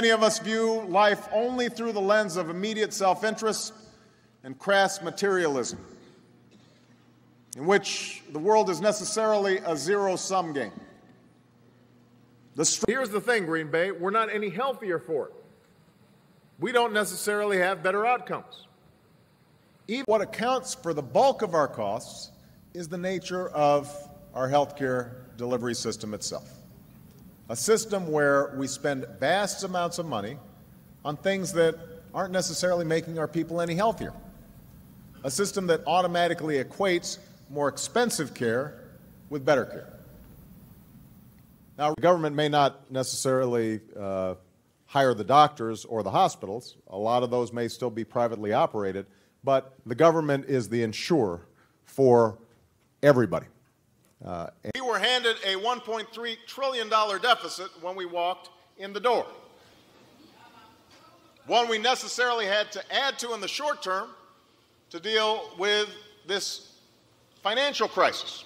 Many of us view life only through the lens of immediate self interest and crass materialism, in which the world is necessarily a zero sum game. The Here's the thing, Green Bay we're not any healthier for it. We don't necessarily have better outcomes. Even what accounts for the bulk of our costs is the nature of our healthcare delivery system itself. A system where we spend vast amounts of money on things that aren't necessarily making our people any healthier. A system that automatically equates more expensive care with better care. Now, the government may not necessarily uh, hire the doctors or the hospitals. A lot of those may still be privately operated, but the government is the insurer for everybody. Uh, we were handed a $1.3 trillion deficit when we walked in the door. One we necessarily had to add to in the short term to deal with this financial crisis.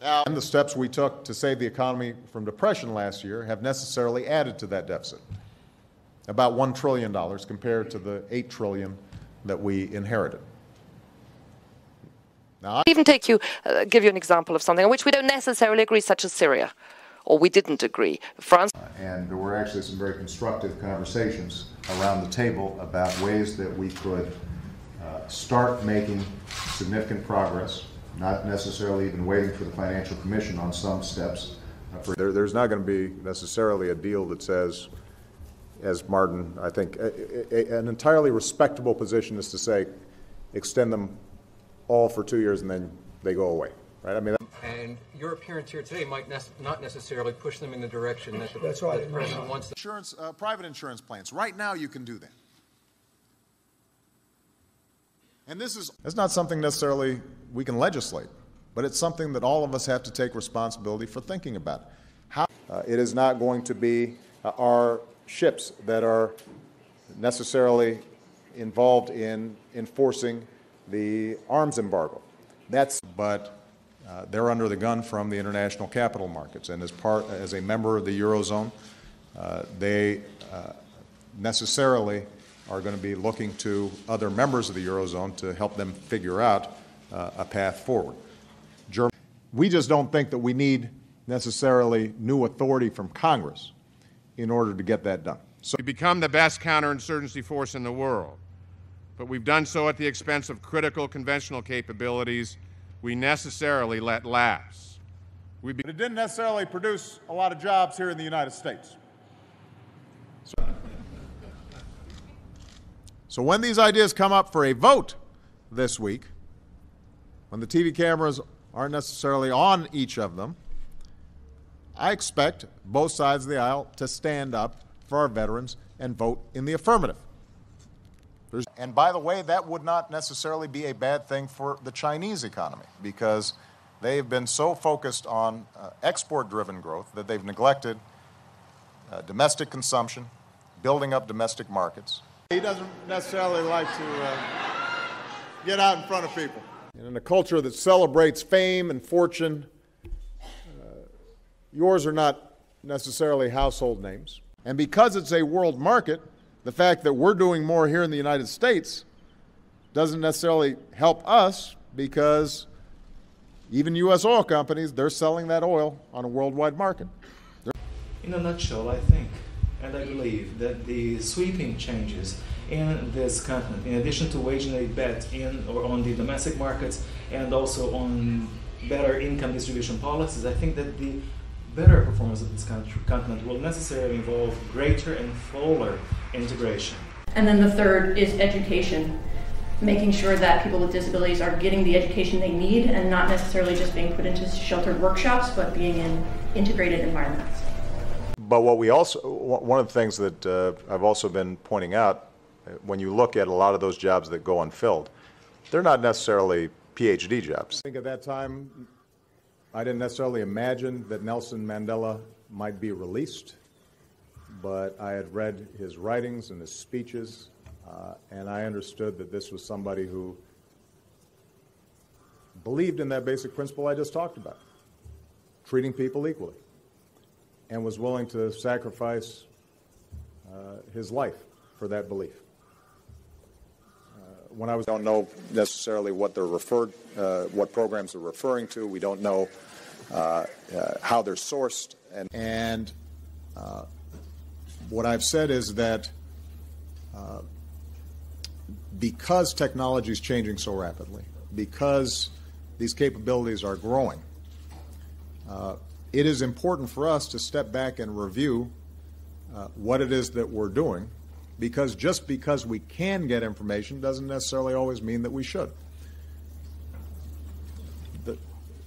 Now, and the steps we took to save the economy from depression last year have necessarily added to that deficit. About $1 trillion compared to the 8 trillion that we inherited. Now, I even take you, uh, give you an example of something on which we don't necessarily agree, such as Syria, or we didn't agree. France. Uh, and there were actually some very constructive conversations around the table about ways that we could uh, start making significant progress, not necessarily even waiting for the Financial Commission on some steps. Uh, there, there's not going to be necessarily a deal that says, as Martin, I think, a, a, an entirely respectable position is to say, extend them all for two years and then they go away, right? I mean, and your appearance here today might ne- not necessarily push them in the direction that the, That's right. that the president wants. Insurance, uh, private insurance plans. Right now, you can do that. And this is it's not something necessarily we can legislate, but it's something that all of us have to take responsibility for thinking about. How uh, it is not going to be uh, our ships that are necessarily involved in enforcing the arms embargo. That's but uh, they're under the gun from the international capital markets, and as part as a member of the eurozone, uh, they uh, necessarily are going to be looking to other members of the eurozone to help them figure out uh, a path forward. Germany, we just don't think that we need necessarily new authority from Congress in order to get that done. So we become the best counterinsurgency force in the world but we've done so at the expense of critical conventional capabilities we necessarily let lapse. We be- but it didn't necessarily produce a lot of jobs here in the United States. So, so when these ideas come up for a vote this week, when the TV cameras aren't necessarily on each of them, I expect both sides of the aisle to stand up for our veterans and vote in the affirmative. There's, and by the way, that would not necessarily be a bad thing for the Chinese economy because they've been so focused on uh, export driven growth that they've neglected uh, domestic consumption, building up domestic markets. He doesn't necessarily like to uh, get out in front of people. And in a culture that celebrates fame and fortune, uh, yours are not necessarily household names. And because it's a world market, the fact that we're doing more here in the United States doesn't necessarily help us because even U.S. oil companies, they're selling that oil on a worldwide market. They're in a nutshell, I think and I believe that the sweeping changes in this continent, in addition to waging a bet in or on the domestic markets and also on better income distribution policies, I think that the better performance of this continent will necessarily involve greater and fuller integration. And then the third is education, making sure that people with disabilities are getting the education they need and not necessarily just being put into sheltered workshops, but being in integrated environments. But what we also, one of the things that uh, I've also been pointing out, uh, when you look at a lot of those jobs that go unfilled, they're not necessarily PhD jobs. I think at that time, I didn't necessarily imagine that Nelson Mandela might be released, but I had read his writings and his speeches, uh, and I understood that this was somebody who believed in that basic principle I just talked about treating people equally. and was willing to sacrifice uh, his life for that belief. Uh, when I was, don't know necessarily what they're referred, uh, what programs they're referring to. We don't know uh, uh, how they're sourced, and and uh, what I've said is that because technology is changing so rapidly, because these capabilities are growing, uh, it is important for us to step back and review uh, what it is that we're doing, because just because we can get information doesn't necessarily always mean that we should.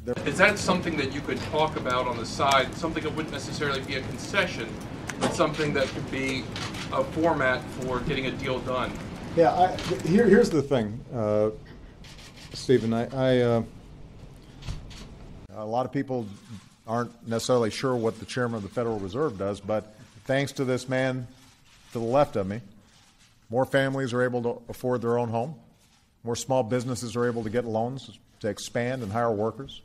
The, is that something that you could talk about on the side, something that wouldn't necessarily be a concession, but something that could be a format for getting a deal done? Yeah, I, here, here's the thing, uh, Stephen. I, I uh, a lot of people aren't necessarily sure what the chairman of the Federal Reserve does, but thanks to this man to the left of me, more families are able to afford their own home. More small businesses are able to get loans to expand and hire workers.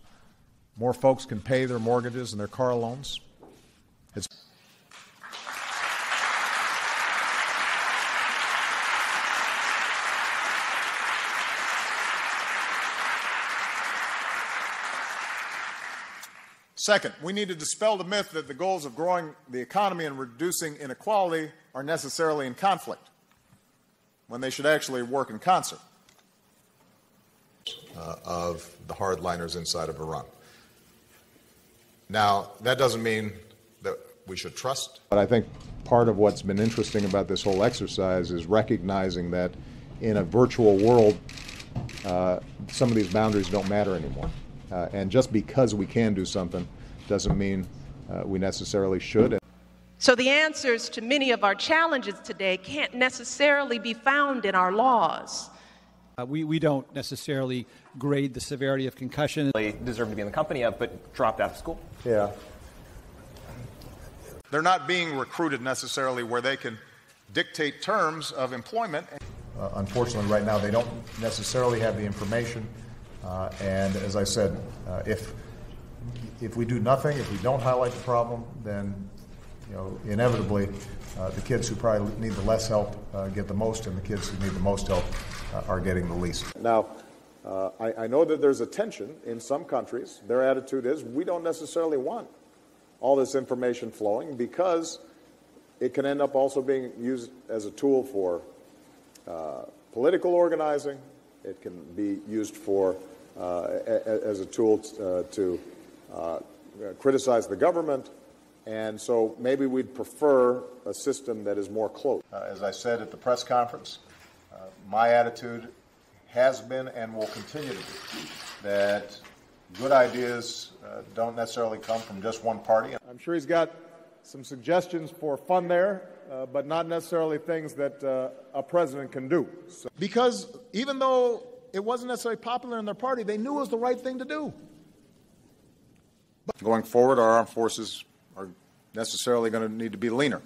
More folks can pay their mortgages and their car loans. Second, we need to dispel the myth that the goals of growing the economy and reducing inequality are necessarily in conflict when they should actually work in concert. Uh, of the hardliners inside of Iran. Now, that doesn't mean that we should trust. But I think part of what's been interesting about this whole exercise is recognizing that in a virtual world, uh, some of these boundaries don't matter anymore. Uh, and just because we can do something doesn't mean uh, we necessarily should. So the answers to many of our challenges today can't necessarily be found in our laws. Uh, we, we don't necessarily grade the severity of concussion. They deserve to be in the company of, but dropped out of school. Yeah. They're not being recruited necessarily where they can dictate terms of employment. Uh, unfortunately, right now, they don't necessarily have the information uh, and as I said, uh, if if we do nothing, if we don't highlight the problem, then you know inevitably uh, the kids who probably need the less help uh, get the most, and the kids who need the most help uh, are getting the least. Now, uh, I, I know that there's a tension in some countries. Their attitude is we don't necessarily want all this information flowing because it can end up also being used as a tool for political organizing. It can be used for uh, as a tool uh, to uh, criticize the government. And so maybe we'd prefer a system that is more close. as I said at the press conference, my attitude has been and will continue to be that good ideas uh, don't necessarily come from just one party. I'm sure he's got some suggestions for fun there, uh, but not necessarily things that uh, a president can do. So, because even though it wasn't necessarily popular in their party. They knew it was the right thing to do. But going forward, our armed forces are necessarily going to need to be leaner.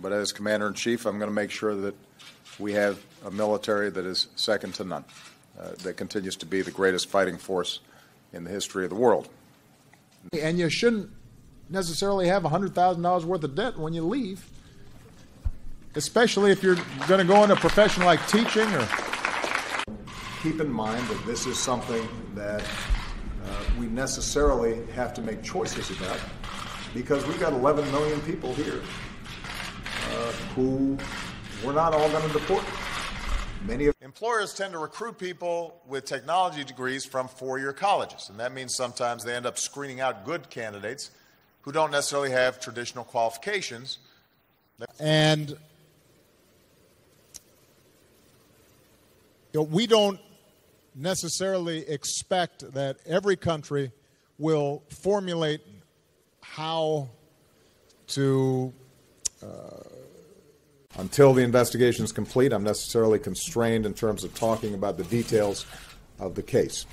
But as commander in chief, I'm going to make sure that we have a military that is second to none, uh, that continues to be the greatest fighting force in the history of the world. And you shouldn't necessarily have $100,000 worth of debt when you leave, especially if you're going to go into a profession like teaching or keep in mind that this is something that uh, we necessarily have to make choices about because we've got 11 million people here uh, who we're not all going to deport. Many of employers tend to recruit people with technology degrees from four-year colleges, and that means sometimes they end up screening out good candidates who don't necessarily have traditional qualifications. And you know, we don't necessarily expect that every country will formulate how to. Uh, until the investigation is complete, I'm necessarily constrained in terms of talking about the details of the case.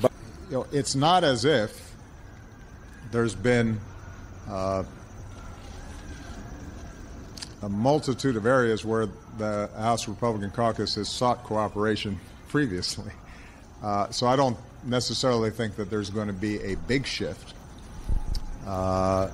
But you know, it's not as if there's been uh, a multitude of areas where the House Republican caucus has sought cooperation previously. Uh, so I don't necessarily think that there's going to be a big shift. Uh,